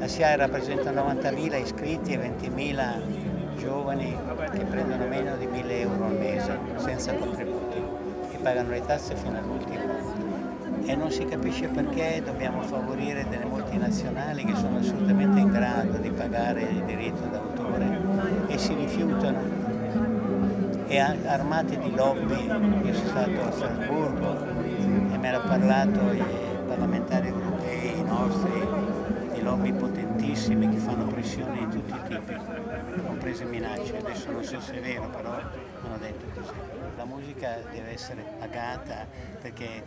La SIAE rappresenta 90.000 iscritti e 20.000 giovani che prendono meno di 1.000 euro al mese senza contributi e pagano le tasse fino all'ultimo. E non si capisce perché dobbiamo favorire delle multinazionali che sono assolutamente in grado di pagare il diritto d'autore e si rifiutano. E armati di lobby, io sono stato a Strasburgo e mi hanno parlato i parlamentari potentissimi che fanno pressioni di tutti i tipi, comprese minacce, adesso non so se è vero però hanno detto così. La musica deve essere pagata perché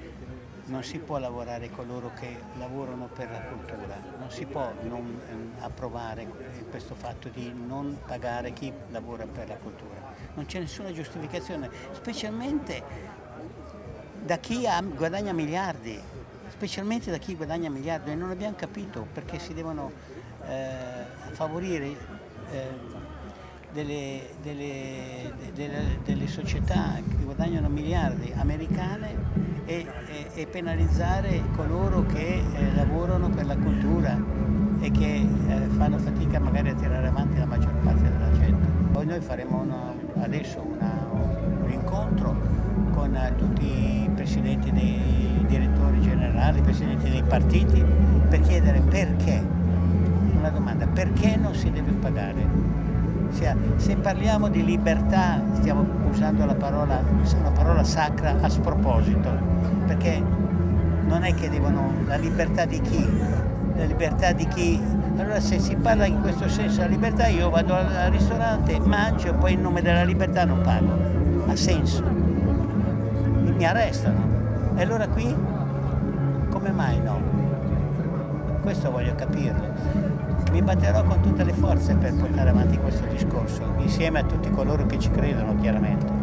non si può lavorare coloro che lavorano per la cultura, non si può non ehm, approvare questo fatto di non pagare chi lavora per la cultura, non c'è nessuna giustificazione, specialmente da chi guadagna miliardi, specialmente da chi guadagna miliardi e non abbiamo capito perché si devono eh, favorire eh, delle, delle, delle, delle, società che guadagnano miliardi americane e, e, e penalizzare coloro che eh, lavorano per la cultura e che eh, fanno fatica magari a tirare avanti la maggior parte della gente. Poi noi faremo una, adesso una, un incontro con eh, tutti i presidenti dei i presidenti dei partiti per chiedere perché, una domanda, perché non si deve pagare? Cioè, se parliamo di libertà stiamo usando la parola, una parola sacra a sproposito, perché non è che devono la libertà di chi? La libertà di chi? Allora se si parla in questo senso della libertà io vado al ristorante, mangio e poi in nome della libertà non pago. Ha senso. Mi arrestano. E allora qui come mai no? Questo voglio capirlo. Mi batterò con tutte le forze per portare avanti questo discorso, insieme a tutti coloro che ci credono chiaramente.